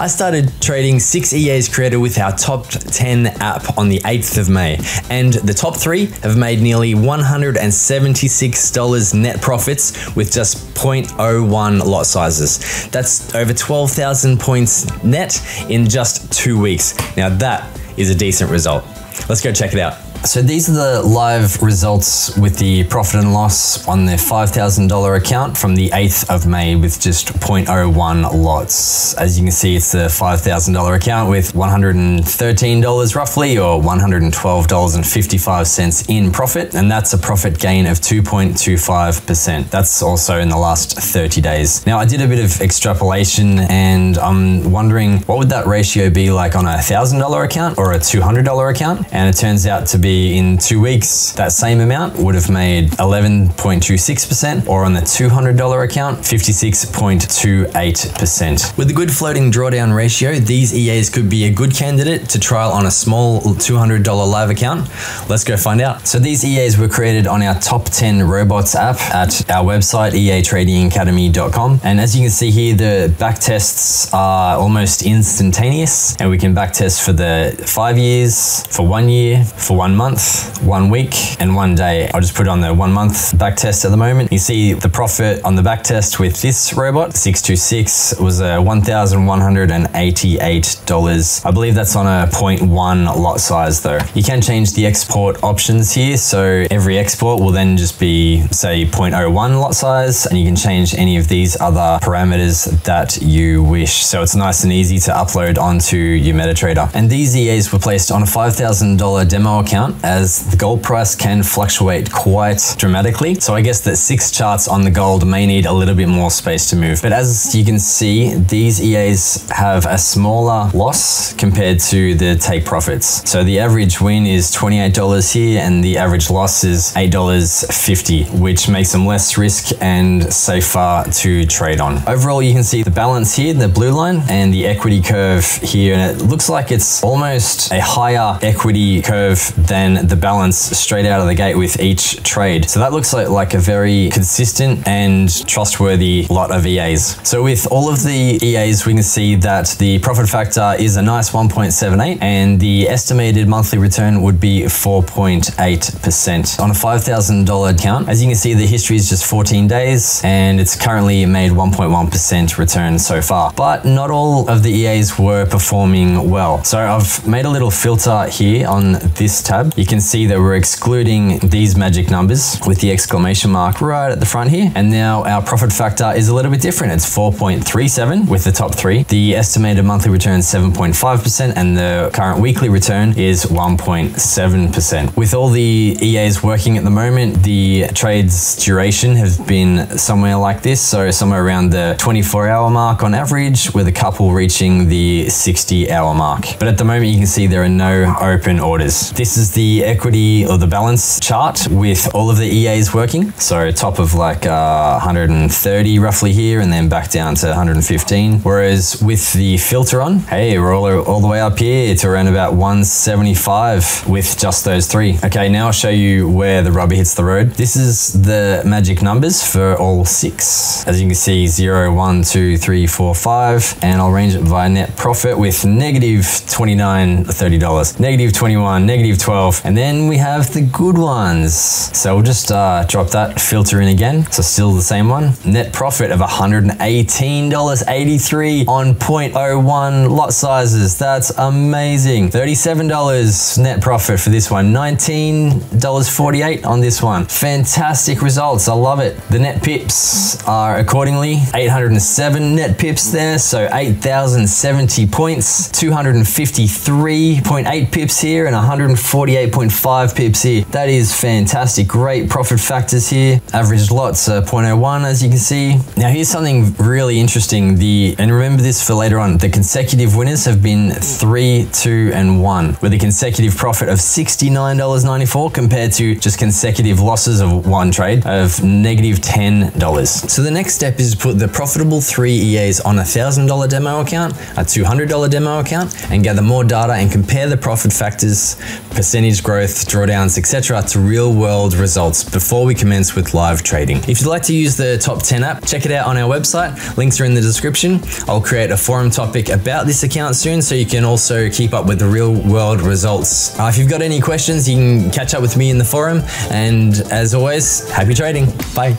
I started trading six EAs created with our top 10 app on the 8th of May, and the top three have made nearly $176 net profits with just 0.01 lot sizes. That's over 12,000 points net in just two weeks. Now, that is a decent result. Let's go check it out. So these are the live results with the profit and loss on the $5,000 account from the 8th of May with just 0.01 lots. As you can see, it's the $5,000 account with $113 roughly or $112.55 in profit. And that's a profit gain of 2.25%. That's also in the last 30 days. Now I did a bit of extrapolation and I'm wondering what would that ratio be like on a $1,000 account or a $200 account? And it turns out to be in two weeks, that same amount would have made 11.26%, or on the $200 account, 56.28%. With a good floating drawdown ratio, these EAs could be a good candidate to trial on a small $200 live account. Let's go find out. So these EAs were created on our top 10 robots app at our website, eatradingacademy.com. And as you can see here, the back tests are almost instantaneous, and we can back test for the five years, for one one year for one month, one week, and one day. I'll just put on the one month back test at the moment. You see the profit on the back test with this robot, 626, was uh, a $1,188. I believe that's on a 0.1 lot size though. You can change the export options here. So every export will then just be say 0.01 lot size and you can change any of these other parameters that you wish. So it's nice and easy to upload onto your MetaTrader. And these EAs were placed on a 5,000 $1,000 demo account as the gold price can fluctuate quite dramatically. So I guess that six charts on the gold may need a little bit more space to move. But as you can see, these EAs have a smaller loss compared to the take profits. So the average win is $28 here and the average loss is $8.50, which makes them less risk and safer to trade on. Overall, you can see the balance here, the blue line and the equity curve here. And it looks like it's almost a higher equity curve than the balance straight out of the gate with each trade. So that looks like, like a very consistent and trustworthy lot of EAs. So with all of the EAs, we can see that the profit factor is a nice 1.78 and the estimated monthly return would be 4.8% on a $5,000 account. As you can see, the history is just 14 days and it's currently made 1.1% return so far. But not all of the EAs were performing well. So I've made a little filter here on this tab. You can see that we're excluding these magic numbers with the exclamation mark right at the front here. And now our profit factor is a little bit different. It's 4.37 with the top three. The estimated monthly return is 7.5% and the current weekly return is 1.7%. With all the EAs working at the moment, the trade's duration has been somewhere like this. So somewhere around the 24 hour mark on average with a couple reaching the 60 hour mark. But at the moment you can see there are no open orders. This is the equity or the balance chart with all of the EAs working. So top of like uh, 130 roughly here and then back down to 115. Whereas with the filter on, hey, we're all, all the way up here to around about 175 with just those three. Okay, now I'll show you where the rubber hits the road. This is the magic numbers for all six. As you can see, 0, 1, 2, 3, 4, 5. And I'll range it by net profit with negative 29, $30, negative 21, negative 12. And then we have the good ones. So we'll just uh, drop that filter in again. So still the same one. Net profit of $118.83 on 0.01 lot sizes. That's amazing. $37 net profit for this one. $19.48 on this one. Fantastic results. I love it. The net pips are accordingly 807 net pips there. So 8,070 points, 253.8 pips here and 148.5 pips here. That is fantastic. Great profit factors here. Average lots uh, 0.01 as you can see. Now here's something really interesting. The And remember this for later on. The consecutive winners have been 3, 2, and 1 with a consecutive profit of $69.94 compared to just consecutive losses of one trade of negative $10. So the next step is to put the profitable three EAs on a $1,000 demo account, a $200 demo account, and gather more data and compare the profit factors, percent percentage growth, drawdowns, etc. to real world results before we commence with live trading. If you'd like to use the Top 10 app, check it out on our website. Links are in the description. I'll create a forum topic about this account soon so you can also keep up with the real world results. Uh, if you've got any questions, you can catch up with me in the forum. And as always, happy trading. Bye.